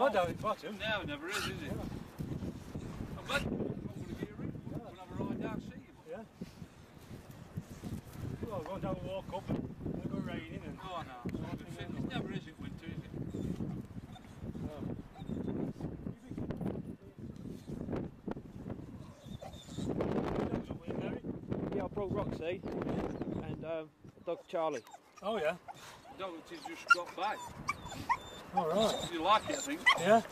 mud at the bottom. No, it never is, is it? I'm glad I'm going to get a ring. We'll have a ride down, see you. Yeah. Well, go down and walk up and it'll go raining and. Oh no, so I've been fit. It never is in winter, is it? Yeah, I brought Roxy and um, dog Charlie. Oh yeah. Dog that has just got back. All right. You like it, I think. Yeah.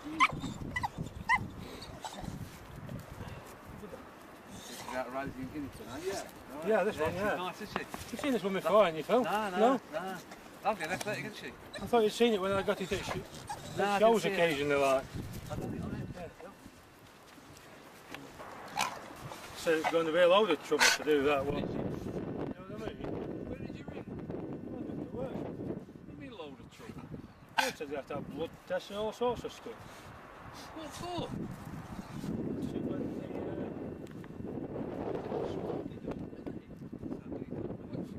She's out of Rosey and Guinea. Yeah. Yeah, this one, yeah. She's nice, isn't she? You've seen this one before in your film? No, no, No? no. Lovely and athletic, isn't she? I thought you'd seen it when I got it at sh- No, I at didn't shows see it. like. I don't think on it. So it's going to be a load of trouble to do that one. You know what I mean? Where did you ring? Well, it doesn't work. What do you mean load of trouble? Says you have to have blood tests and all sorts of stuff. What for? See when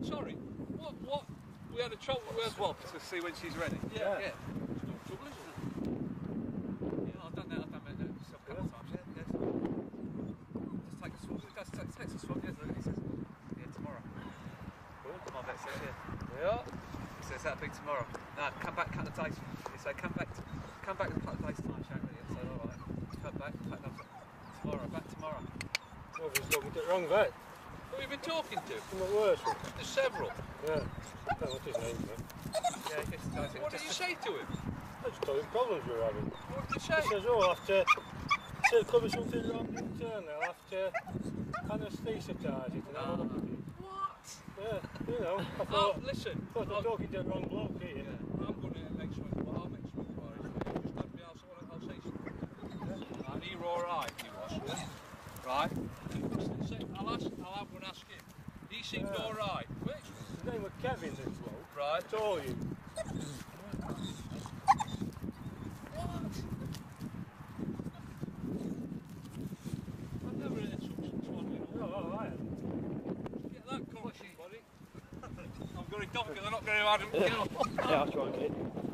the, Sorry. What? What? We had a trouble. Had what? To see when she's ready. Yeah. Yeah. It's no trouble, is it? Yeah, I've done that. I've done that myself a couple of times. Yeah, yes. Just take a swab. It does take, takes a swab. Yes, he says. Yeah, tomorrow. My vet says yeah. yeah. Says that'll tomorrow. No, come back, cut the days. He said come back, to, come back in a couple of days time, Sharon. I said all right. Come back, back up tomorrow. Back tomorrow. Well, he's looking at the wrong vet. Who have you been talking to? Of the worst. There's several. Yeah. I don't know what his name is. Yeah, just in. What did you say to him? I just told him problems we were having. What did you He says, oh, have to, so there could be something wrong internally, I'll have to anaesthetise it and have a look at it. What? Yeah, you know, I Oh, thought, listen. thought oh. I'm talking to the wrong bloke here. I'm going to make some well, I'll make some inquiries. Just let me ask someone I'll say something. And he were alright, he was. Right? I'll ask, I'll have one ask him. He seemed Yeah. alright. His name was Kevin, this bloke. Right. I told you. I've never heard such swaddling. No, oh, I am. To dock it, they're not going to have him kill. Yeah, I'll try and get it.